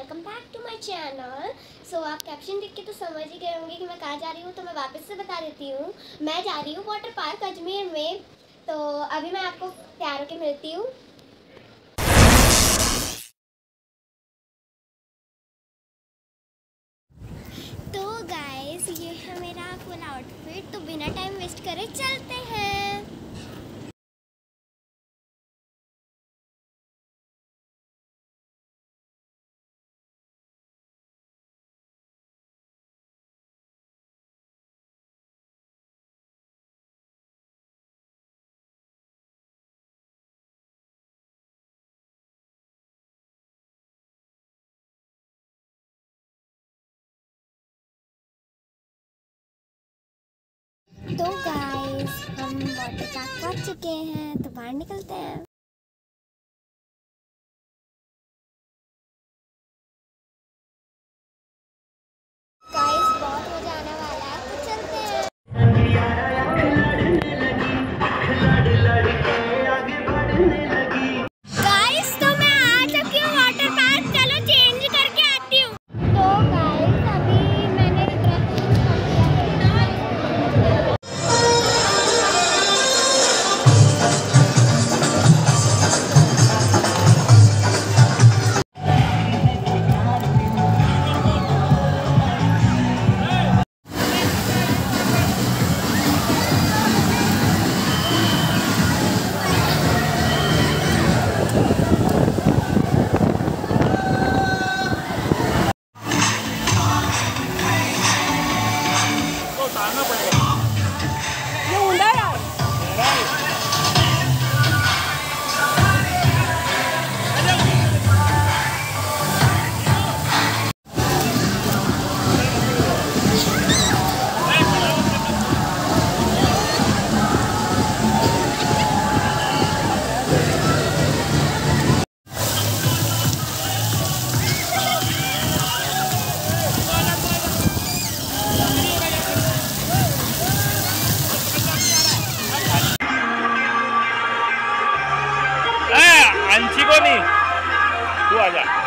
Welcome back to my channel so आप caption देख के तो समझ ही गए होंगे कि मैं कहाँ जा रही हूँ तो मैं वापस से बता देती हूँ। मैं जा रही हूँ वाटर पार्क अजमेर में। तो अभी मैं आपको तैयार होकर मिलती हूँ। तो गाइस ये है मेरा फुल आउटफिट तो बिना टाइम वेस्ट करे चलते हैं। तो गाइस हम वाटर पार्क पहुँच चुके हैं तो बाहर निकलते हैं। है तो गाइस तो उतारना तू